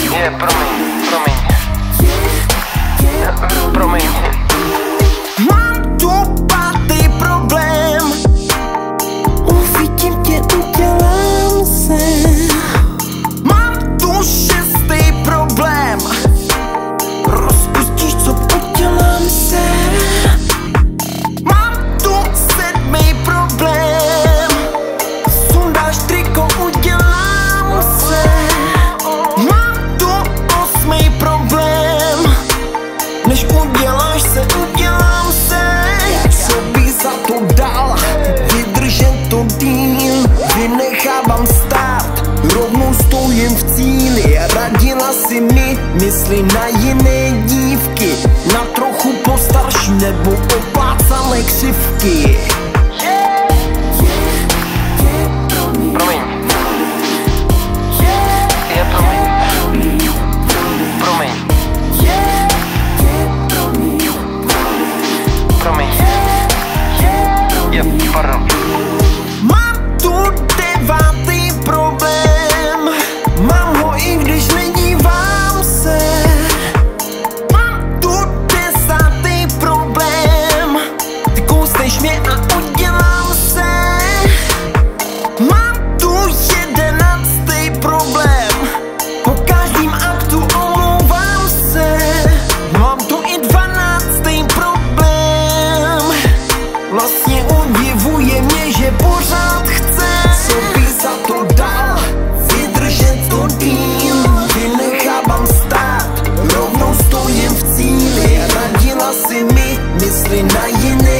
Yeah, but uděláš se, udělám se Co by za to dal, vydržet to dým Vynechávám stát, rovnou stojím v cíli. Radila si mi, myslí na jiné dívky. Na trochu postarší nebo opácalé křivky. Vlastně udivuje mě, že pořád chce Co by za to dal, vydržet to dým Vynechávám stát, rovnou stojím v cíli. Radila si mi, mysli na jiné